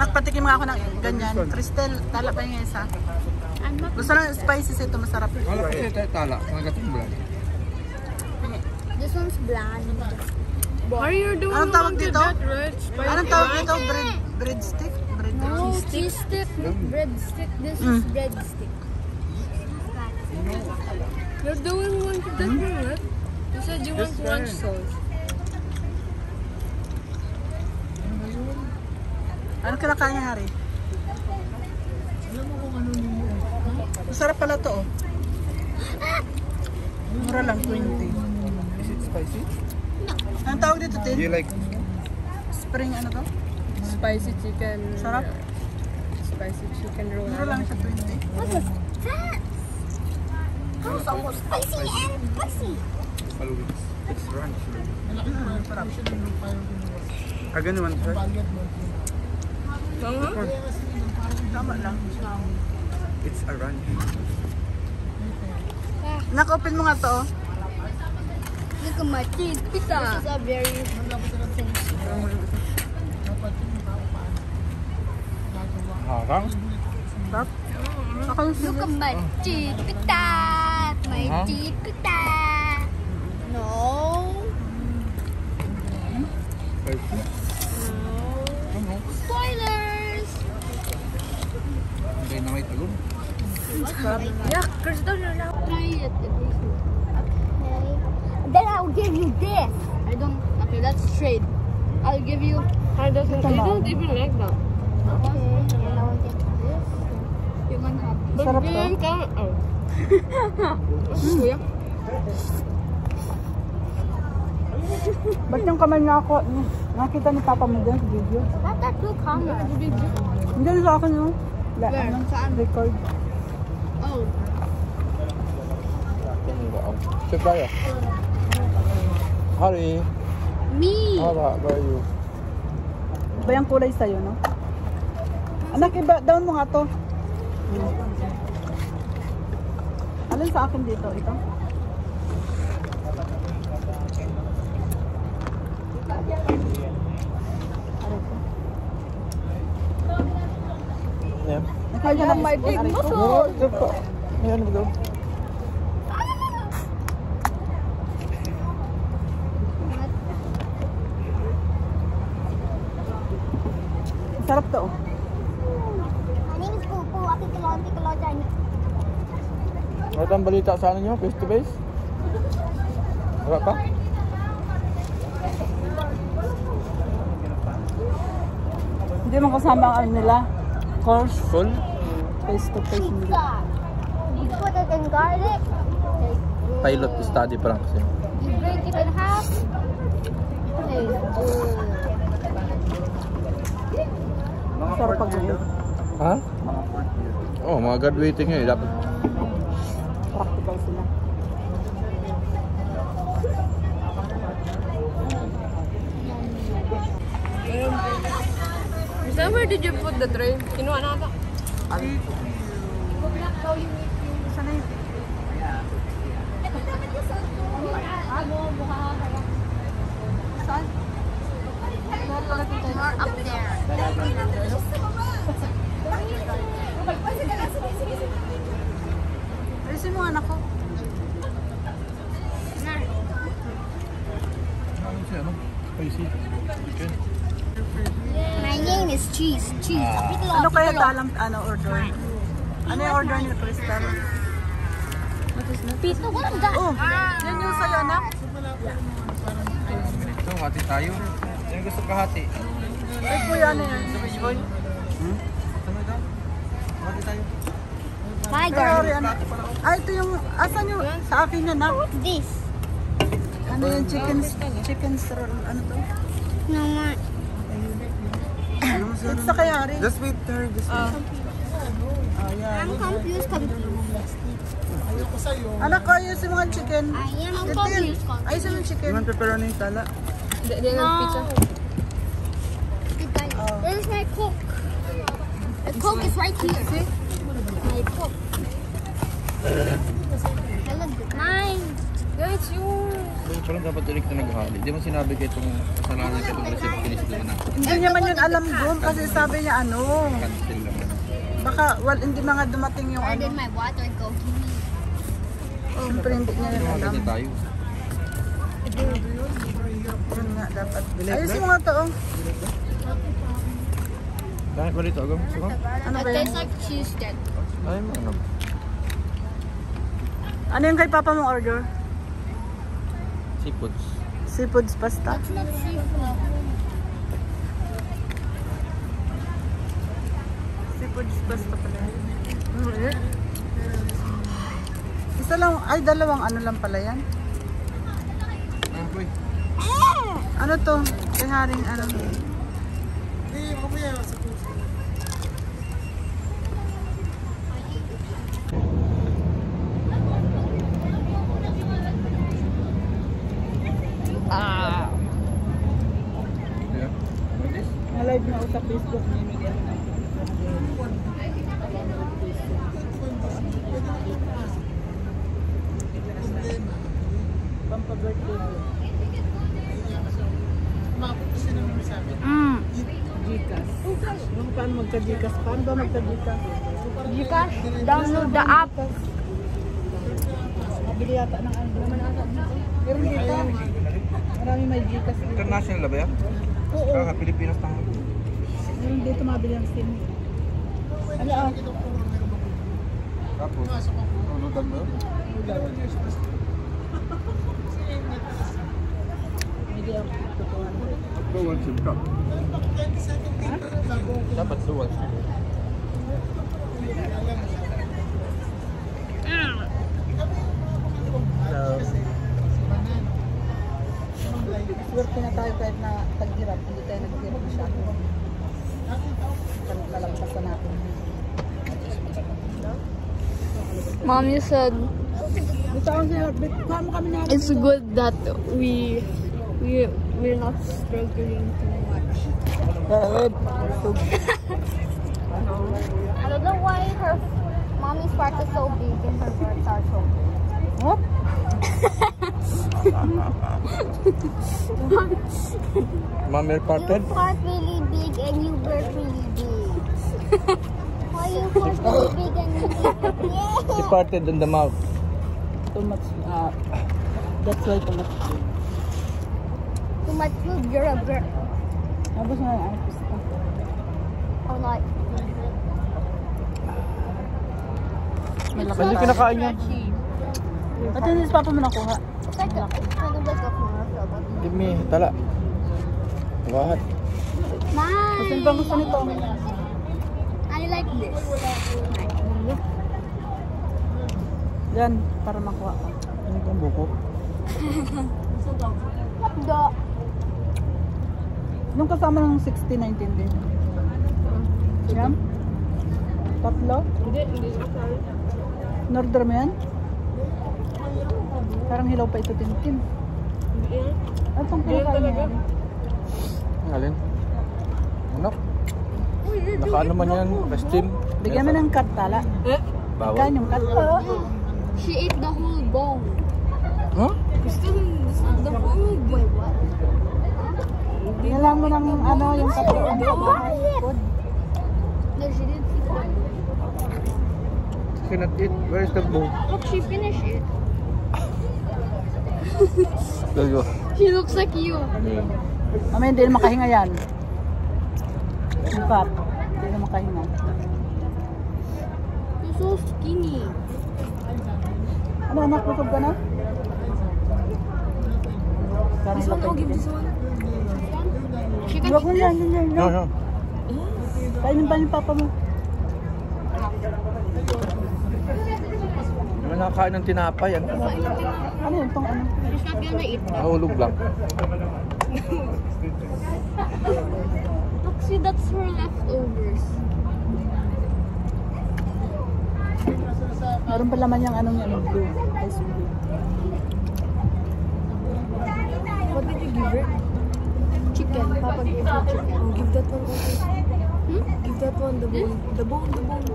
Nagpatikim nga ako ng ganyan. Cristel, tala pa yung isa. Gusto lang spices ito, masarap. Wala tala. Mga gatong bulan. This one's bland. Are you the Anong one tawag dito? Anong tawag dito? Bread, breadstick? Bread No, stick? cheese stick, bread stick. This Mm. is bread stick. You're the one wanted that one, right? You said you want ranch sauce. Ano kinakain niya, Hari? Masarap pala to, oh. Mura lang, 20. Is it spicy? Anong tawag dito, Do you Tin? like Spring ano to? Spicy chicken. Sarap. Spicy chicken roll. Mura lang siya, 20. What was that? Was almost spicy and spicy. It's ranch. Ah, ganun man, sir? Uh-huh. Tama lang. It's a ranch. Naka-open mo nga to, oh. Look at my teeth. Pizza. This is a very Harang? Look at my teeth. Pizza. My teeth. Pizza. No. Spicy? No. Spoilers. Na talong. Yeah, Crystal, you're now. Try it. Okay. Then I'll give you this. I don't. Okay, that's trade. I'll give you. I doesn't. I don't even like that. Okay. And I'll get this. You can have this. But Sarap to. Oh. Kuya. Ba't yung kamay niya ako? Nakita ni Papa mo dyan sa video. That blue camera. Hindi sa akin yun. Wala, Where? ano, record. Oh. Sit tayo. Hari, Me. how about you? Iba yung kulay sa'yo, no? Anak, iba, down mo nga to. Alin sa akin dito? Ito? Nakaya na may big Oh, pa. Ayan, go. Sarap to. oh. My name is Pupu. Ano ang balita sa ano nyo? Face to face? Wala pa? Hindi mo kasama ang ano nila. Course, Full? Face to face nila. You put it in garlic. Pilot study pa lang kasi. You break it in half. Okay. Sarap pag Ha? Oh, mga graduating ngayon. Dapat practical sila. Where did you put the tray? Kinuha na ata. Sana yung Saan? More up there. Alisin mo anak ko. Spicy. Chicken. My name is Cheese. Piccolo, Ano kaya talang ano, order? Ano yung order ni Crystal? Pito, what is that? Oh, yan yung sa'yo anak. Ito, hati tayo. Yung gusto ka hati? Ay, kuya, ano yan? Hmm? Ano ito? Hati tayo. My garlic. ano? Ah, ito yung, asan yung, sa akin yan, anak? What's this? Ano yung chicken, chicken roll, ano to? No more. Pizza kaya rin. Just wait, Terry. Just wait. Oh, yan. I'm confused, confused. Anak ko, ayusin mo ang chicken. I am Titin, confused, confused. ayusin mo yung You chicken. want pepperoni tala? Di, di na pizza. Oh. Where's my Coke? The Coke is right here. My Coke. I love it. Pala dapat ulit na naghali. Di mo sinabi kayo itong kasalanan kayo itong receptionist naman na Hindi naman yun alam doon kasi sabi niya ano. cancel naman. Baka wal, hindi mga dumating yung Where ano. did my water go? Give me. Siyempre hindi niya yun alam. ganyan tayo. Yun nga dapat. Ayusin mo nga to oh. Dahil pa dito, agam. Ano It ba yun? tastes like cheese stick. Ay, ano. Ano yung kay papa mong order? Seafoods. Seafoods pasta? It's not seafood. Seafoods pasta pala. Mm, Isa lang, ay dalawang ano lang pala yan. Ano to? Kay Haring ano? Yeah. Is? Na-live na sa Facebook ni Miguel. Pampa-birthday ko. Mm. Gcash. Yung paano magka-Gcash? Paano ba magka-Gcash? Gcash, download the app. Mabili yata ng ano. Meron dito. Marami may Gcash. International na ba yan? Oo. Kaka Pilipinas na. Meron dito mabili ang SIM. Ano ah? Tapos, unutan mo yun? Hindi ako tutuan. Dual SIM ka. Dapat dual SIM. Swerte na tayo kahit na taghirap, hindi tayo naghirap masyado. Kalagpasan natin. Mom, you said Basta ako siya, bit, paano kami na it's good that we we we're not struggling too much. I don't know why her mommy's part is so big and her parts are so What? Mami reported? You part really big and you birth really big. why you really big and you birth She parted on the mouth. Too much, uh, that's why too much. Too much food, you're a girl. Tapos na, ano, pista. Or like, Malaki. Hindi kinakain yan. Ba't hindi si Papa mo nakuha? like like Give me, tala. Lahat. Kasi Nice. bang gusto nito? I like this. Yan, para makuha ko. Ano bang buko? The Nung kasama ng 60-19 din. Yan? Tatlo? Hindi, hindi. Norder mo yan? Parang hilaw pa ito, Tintin. Ano itong kinakain niya? Ang alin? Anak? Nakaano man yan? Steam? Bigyan mo ng cut tala. Bawal. Kain yung cut. She ate the whole bowl. Huh? Still, the whole bowl. Nilang mo ng ano, yung cut. No, she didn't eat the bowl. Cannot eat. Where is the bowl? Look, she finished it. There you go. She looks like you. Mamaya hindi makahinga yan. Yung cut. Hindi na makahinga. You're so skinny. Ano anak, busog ka na? This one, I'll give this one. She can Huwag mo yan, yan, yan, No, no. Kainin pa yung papa mo. Naman nakakain ng tinapay. Ano? Ano yun, tong ano? She's not gonna eat. Nahulog lang. See, that's her leftovers. Meron pa laman yung anong yung blue. Ice blue. What did you give her? Chicken. Papa gave her chicken. Oh, give that one also. Hmm? Give that one the bone. The bone, the bone.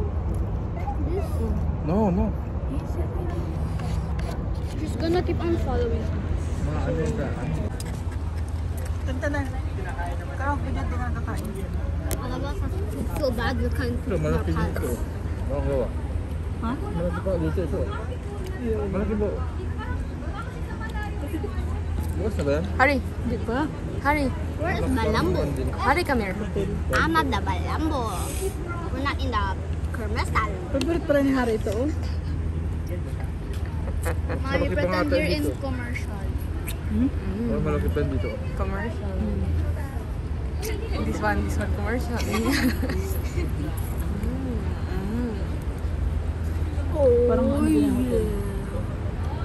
This? No, no. She's gonna keep on following. Mga ano yung daan. Kanta na. Karang video din ang kakain. Alam mo, so bad you can't Pero malaki dito. Bawang gawa. Ha? Malaki pa dito ito. Malaki ba? Bukas na ba yan? Hari, Hindi pa. Hari, Where is Balambo? Hari, come here. I'm not the Balambo. We're not in the Kermesal. Favorite pala ni Harry ito, oh. Malaki pa nga tayo dito. commercial. Oh, malaki pa dito. Commercial. This one, this one commercial. Parang ano din.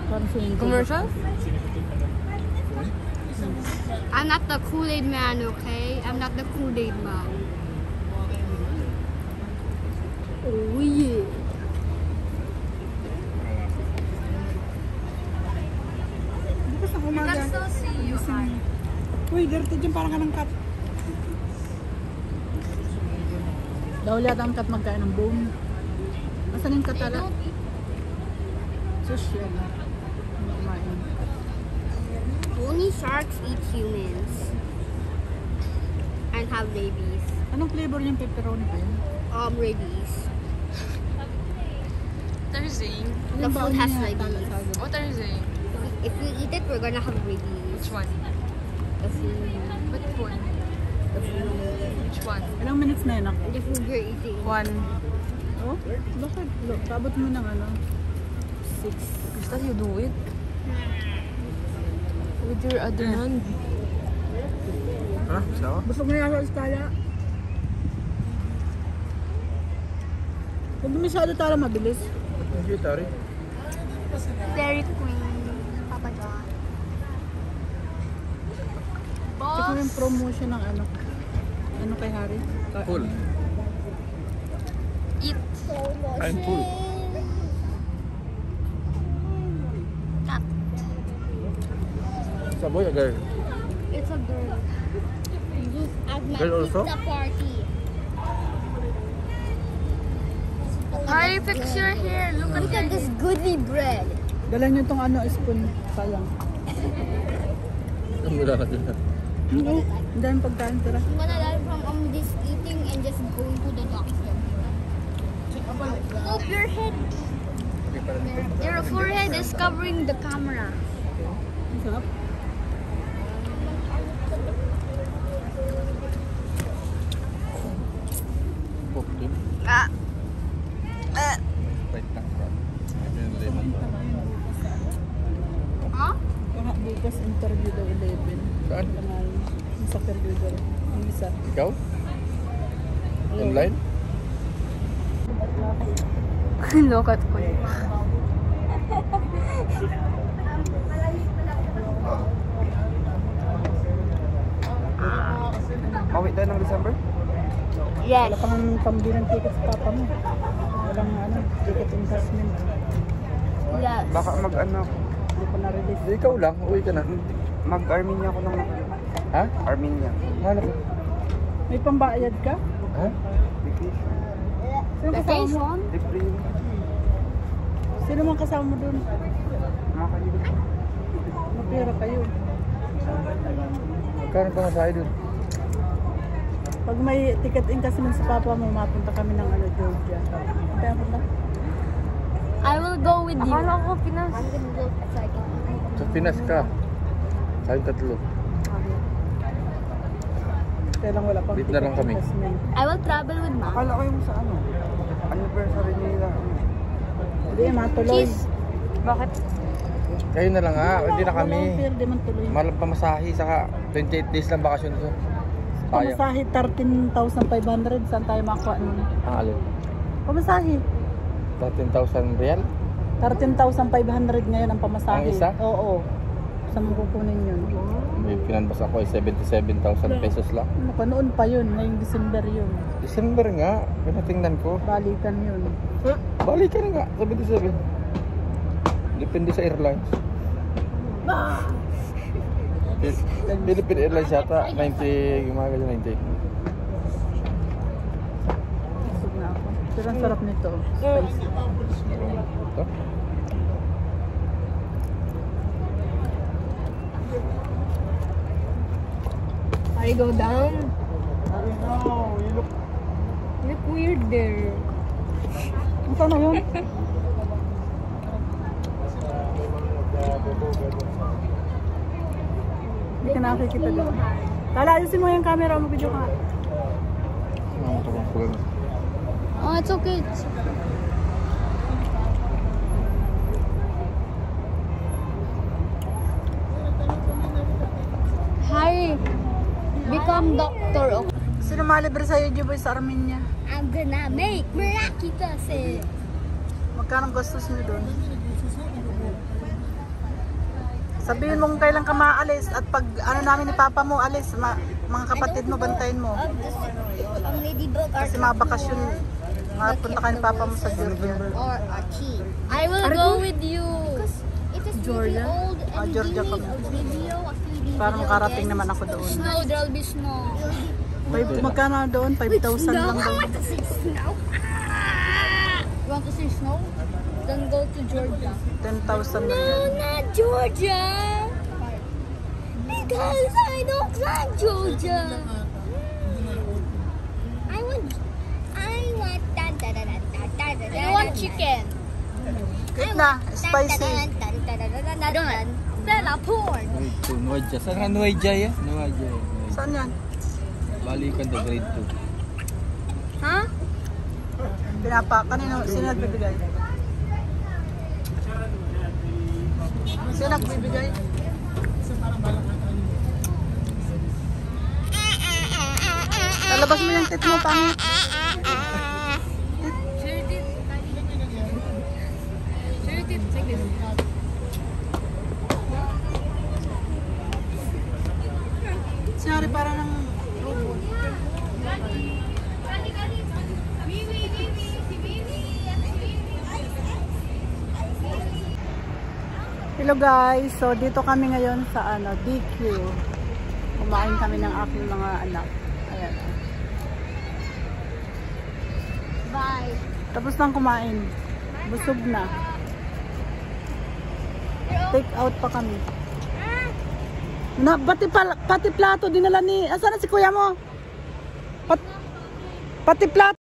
Parang commercial? I'm not the Kool-Aid man, okay? I'm not the Kool-Aid man. Oh yeah. Uy, dirty dyan parang kanang cut. Dahil yata ang cut magkain ng bone. Asan yung katala? Sus yan. Kumain. Only sharks eat humans and have babies. Anong flavor yung pepperoni ba yun? Um, rabies. Thursday. The Anong food has rabies. What Thursday? If we eat it, we're gonna have rabies. Which one? Food. What one? The food. Which one? Ilang minutes na yun ako? The food we're eating. One. Oh? Bakit? Look, tabot mo ng ano? Six. Gusto you do it? With your other hand. Ha? Sawa? Busog na yung Australia. Huwag masyado tala mabilis. Hindi, tari. Dairy Queen. Papa John. Mo yung promotion ng ano. Ano kay Harry? Ka- Full. Eat. I'm full. Cat. Saboy or girl? It's a girl. At my Girl also? party. Hari, fix your hair. Look Look at this goodly bread. Dala nyo tong ano, spoon. Sayang. Ang mula ka dun. Ano? Ang daming pagkain tira. I'm gonna learn from um, this eating and just going to the doctor. Move your head. Your forehead is covering the camera. Ang sarap. Pumpkin. Ah. Wait lang. Ito yung lemon. Huh? Baka bukas interview daw 11. Saan? Kanal. Yung sa Perlugar. Yung isa. Ikaw? Online? Look at ko. Mawit tayo ng December? Yes. Wala pang pambili ng ticket sa papa mo. Walang ano, ticket investment. Yes. Baka mag ano, Hindi pa na-release. Ikaw lang. Uwi ka na. mag Armenia ako ng Ha? Armenia. Hanap ko. May pambayad ka? Ha? Vacation. Sino mang kasama mo dun? Mga kaibigan. Mapira kayo. Magkano pa masahe dun? Pag may ticket investment sa papa mo, mapunta kami ng ano, Georgia. Kaya punta? I will go with you. Akala ko Pinas. Sa Pinas ka. Sayang tatlo. Kaya lang wala pang Dito na lang kami. investment. I will travel with mom. Akala ko yung sa ano, anniversary nila. Hindi, matuloy. Cheese. Bakit? Kayo na lang ha. Hindi na kami. Ang pamasahe. Saka 28 days lang bakasyon ko. Pamasahe 13,500. Saan tayo makakuha nun? Ang alin? Pamasahe. 13,000 real? 13,500 ngayon ang pamasahe. Ang isa? Oo. Saan mo kukunin yun? May pinanbas ako ay 77,000 pesos lang. Ano pa, noon pa yun. Ngayong December yun. December nga. Pinatingnan ko. Balikan yun. Balikan nga. 77. Depende sa airlines. Phil- Philippine Airlines yata. 90, gumaga yun 90. Busog na ako. Pero ang sarap nito. Spicy. Ito? I go down? No, you look... You look weird there. Ang sana yun? Hindi ka nakikita doon. Tala, ayusin mo yung camera mo, video ka. Ito? Oh, it's okay. It's- Harry, become doctor. okay? Sino malibre sa'yo, G-Boy, sa Armenia? I'm gonna make miraculous. eh. Magkano gastos niyo doon? Sabihin mo kung kailan ka maalis at pag ano namin ni Papa mo alis, ma- mga kapatid mo, bantayin mo. Kasi mga bakasyon, mapunta ka ni Papa mo sa Georgia. or Archie. I will go with you. Because it is Georgia? really old and Ah, Georgia kami. video Para makarating naman ako doon. Snow, there'll be snow. Five, magkano doon? 5,000 lang I daw. want to see snow. You want to see snow? Then go to Georgia. 10,000 lang No, not Georgia. Because I don't like Georgia. I want, I want da da da da da da da. I want chicken. Kahit na, spicy. I don't. Stella porn. Grade 2, Nuadja. Saan ka Nuadja ya? Nuadja. Saan yan? Balikan to grade 2. Ha? Pinapa, kanino, sino nagbibigay? Sino nagbibigay? Lalabas mo yung tit mo, pangit. Sure did. Sure did. Like this. Siyari para ng robot. Hello guys, so dito kami ngayon sa ano, DQ. Kumain kami ng aking mga anak. Ayan. Bye. Tapos nang kumain. Busog na. Take out pa kami. Na, pati, pal, pati plato dinala ni... Asan na si kuya mo? Pat, pati plato.